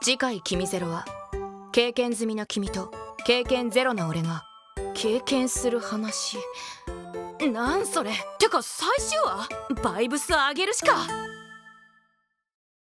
次回「君ゼロは経験済みな君と経験ゼロな俺が経験する話。なんそれ。てか最終話？バイブス上げるしか。